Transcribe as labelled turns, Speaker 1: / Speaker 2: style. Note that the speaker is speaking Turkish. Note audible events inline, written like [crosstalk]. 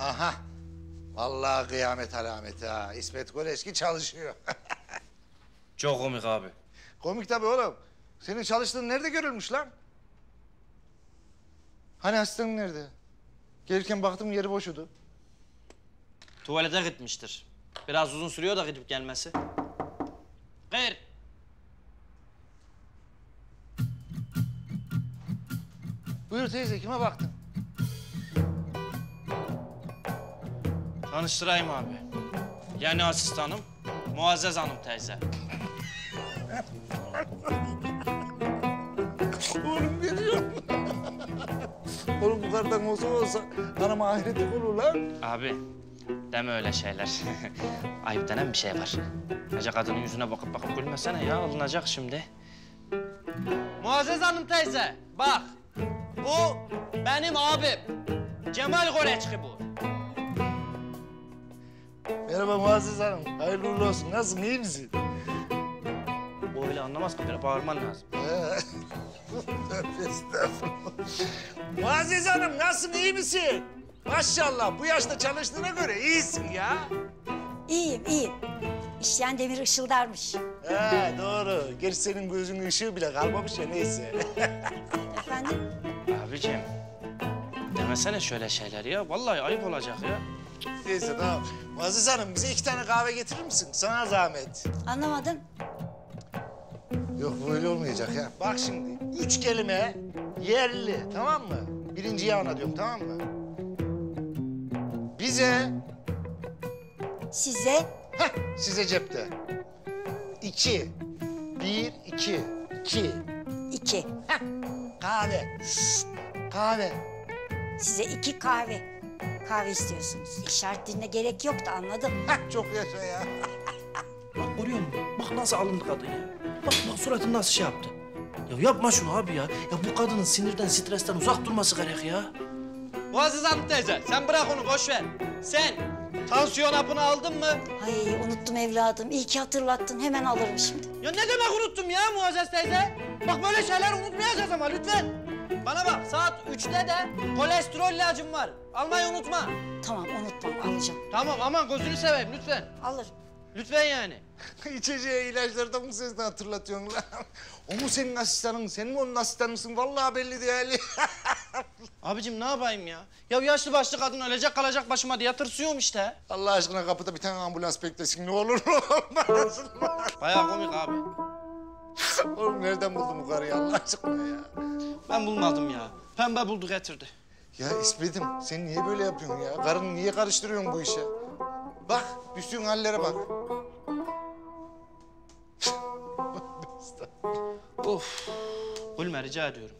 Speaker 1: Aha. Vallahi kıyamet alameti ha. İsmet Koleski çalışıyor. [laughs]
Speaker 2: Çok komik abi.
Speaker 1: Komik tabii oğlum. Senin çalıştığın nerede görülmüş lan? Hani hastanın nerede? Gelirken baktım yeri boşudu.
Speaker 2: Tuvalete gitmiştir. Biraz uzun sürüyor da gidip gelmesi. Gayr.
Speaker 1: Buyur teyze kime baktın?
Speaker 2: Tanıştırayım abi. Yeni asistanım Muazzez Hanım teyze.
Speaker 1: Oğlum ne diyorsun? Oğlum bu kardan olsa olsa anam ahireti olur lan.
Speaker 2: Abi deme öyle şeyler. [laughs] Ayıp denen bir şey var. Gece kadının yüzüne bakıp bakıp gülmesene ya alınacak şimdi. Muazzez Hanım teyze bak. Bu benim abim. Cemal Goreçki bu.
Speaker 1: Merhaba Muazzez Hanım. Hayırlı uğurlu olsun. Nasılsın, iyi misin?
Speaker 2: Bu öyle anlamaz ki böyle bağırman lazım. [laughs]
Speaker 1: Muazzez Hanım nasılsın, iyi misin? Maşallah bu yaşta çalıştığına göre iyisin ya.
Speaker 3: İyiyim, iyiyim. İşleyen demir ışıldarmış.
Speaker 1: He doğru. Gerçi senin gözünün ışığı bile kalmamış ya neyse. [laughs]
Speaker 3: Efendim?
Speaker 2: Abicim demesene şöyle şeyler ya. Vallahi ayıp olacak ya.
Speaker 1: Neyse tamam. Muazzez Hanım bize iki tane kahve getirir misin? Sana zahmet.
Speaker 3: Anlamadım.
Speaker 1: Yok böyle olmayacak ya. Bak şimdi üç kelime yerli tamam mı? Birinciyi anlatıyorum tamam mı? Bize,
Speaker 3: Size
Speaker 1: heh size cepte. İki, bir, iki, iki.
Speaker 3: iki.
Speaker 1: Kahve, Şşt, kahve.
Speaker 3: Size iki kahve. Kahve istiyorsunuz. İşaret diline gerek yok da anladım.
Speaker 1: Çok yaşa ya. [laughs]
Speaker 4: Bak görüyor musun? Bak nasıl alındı kadın ya. Bak bak suratını nasıl şey yaptı. Ya yapma şunu abi ya. Ya bu kadının sinirden, stresten uzak durması gerek ya.
Speaker 2: Muazzez Hanım teyze sen bırak onu boş ver. Sen tansiyon hapını aldın mı?
Speaker 3: Ay unuttum evladım. İyi ki hatırlattın. Hemen alırım şimdi.
Speaker 2: Ya ne demek unuttum ya Muazzez teyze? Bak böyle şeyler unutmayacağız ama lütfen. Bana bak saat üçte de kolesterol ilacım var. Almayı unutma.
Speaker 3: Tamam unutmam alacağım.
Speaker 2: Tamam aman gözünü seveyim lütfen.
Speaker 3: Alırım.
Speaker 2: Lütfen yani. [laughs]
Speaker 1: İçeceği ilaçları da mı sesini hatırlatıyorsun lan? O mu senin asistanın? Sen mi onun asistanısın? Vallahi belli değil. [laughs]
Speaker 2: Abicim ne yapayım ya? Ya yaşlı başlı kadın ölecek kalacak başıma diye tırsıyorum işte.
Speaker 1: Allah aşkına kapıda bir tane ambulans beklesin. Ne olur olmasın.
Speaker 2: Bayağı komik abi. [laughs]
Speaker 1: Oğlum nereden buldun bu karıyı Allah aşkına ya?
Speaker 2: Ben bulmadım ya. Pembe buldu getirdi.
Speaker 1: Ya İsmet'im sen niye böyle yapıyorsun ya? Karını niye karıştırıyorsun bu işe? Bak düştüğün hallere bak. [laughs]
Speaker 2: Of. Gülme rica ediyorum.